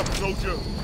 up, soldier.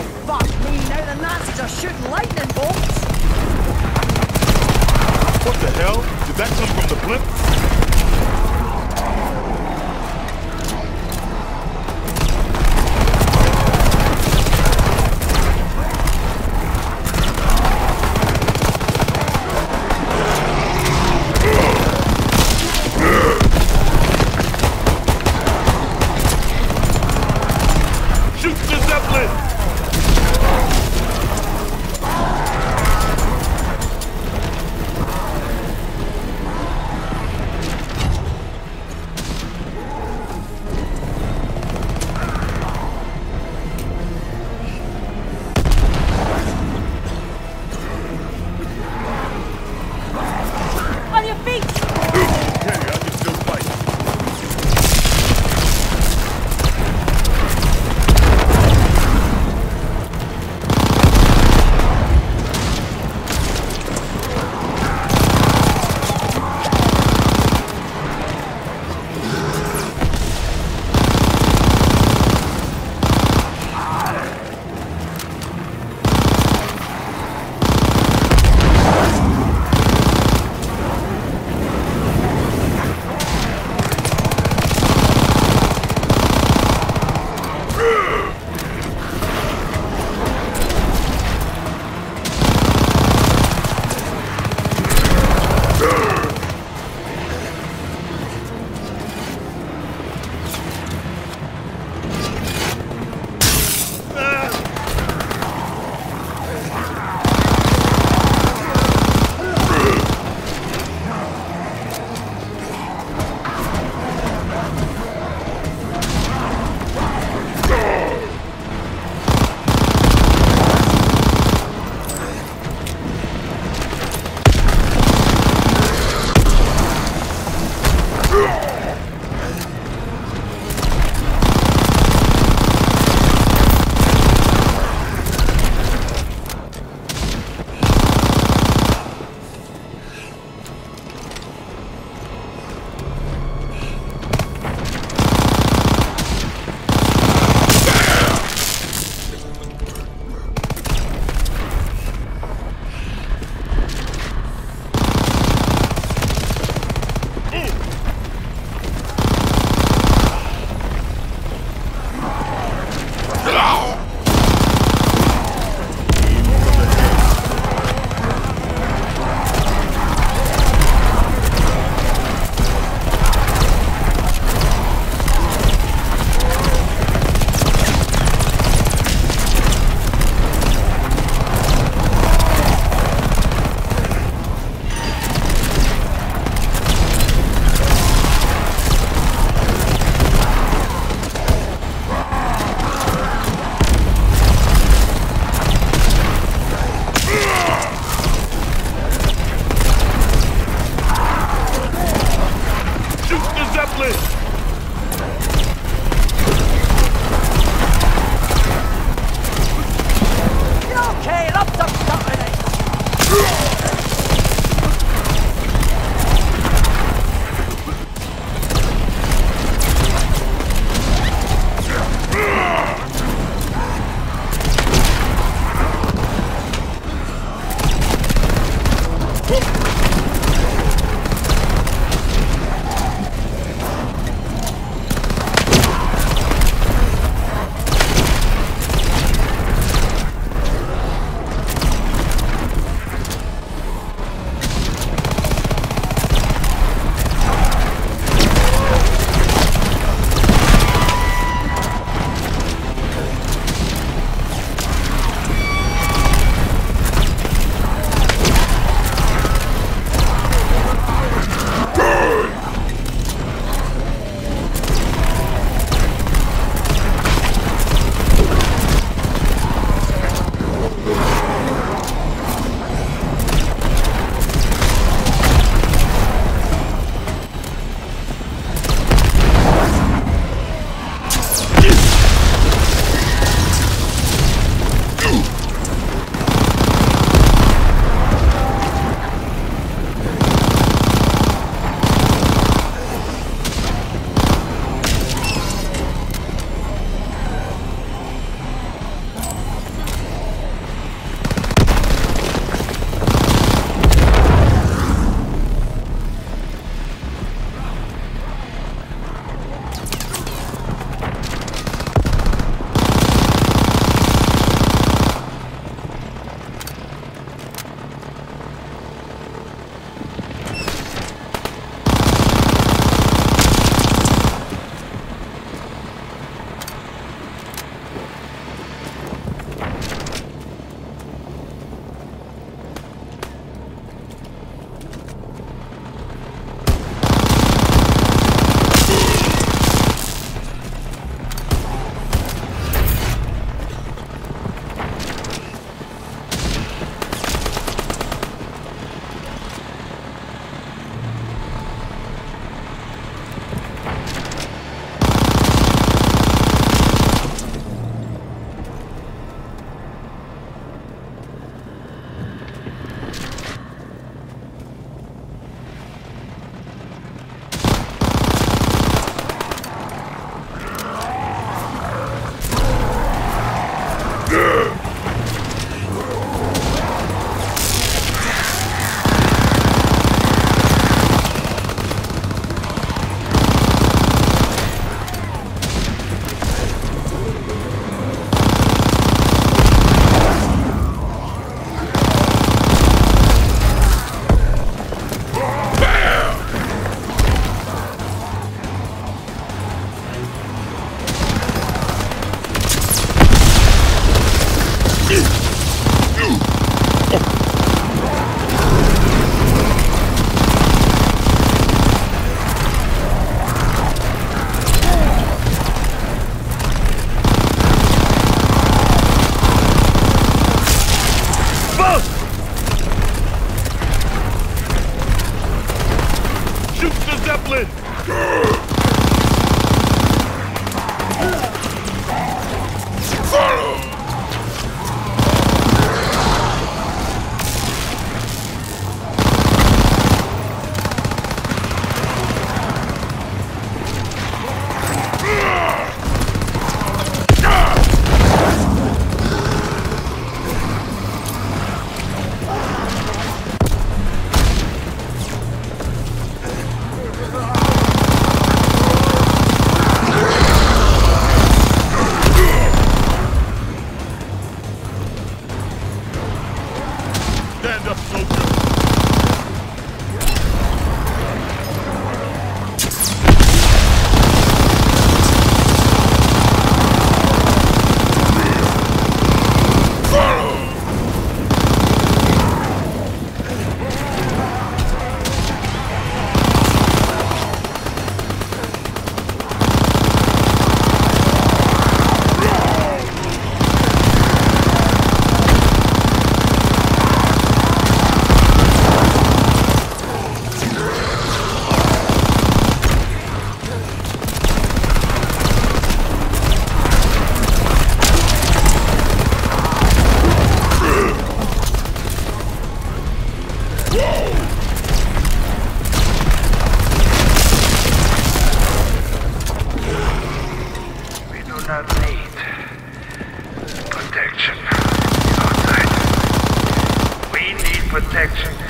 Oh, fuck me, now the Nazis are shooting lightning bolts. What the hell? Did that come from the blimp?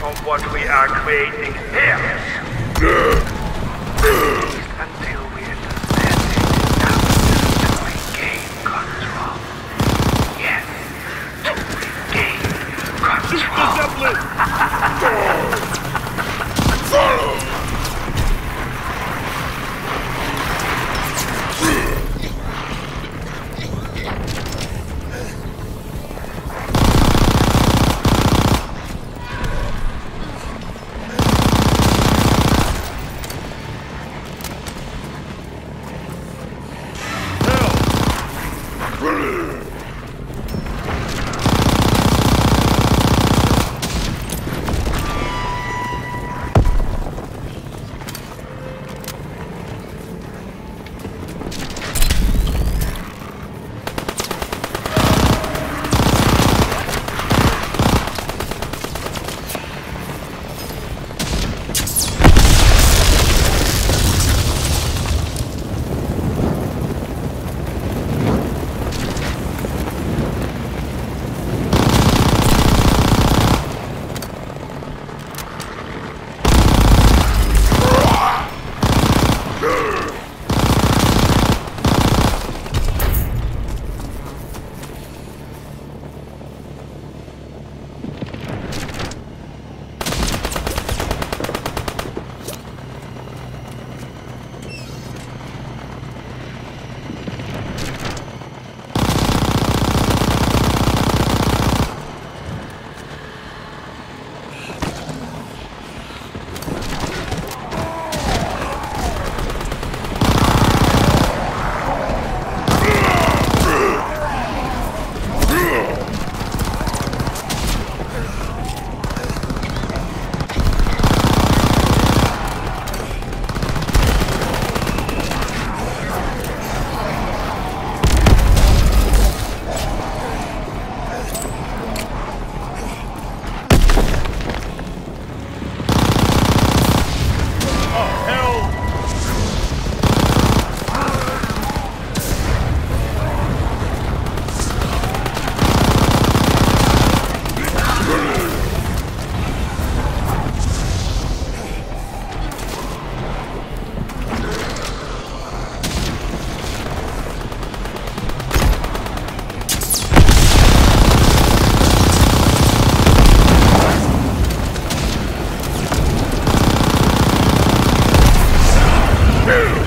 From what we are creating here. Two.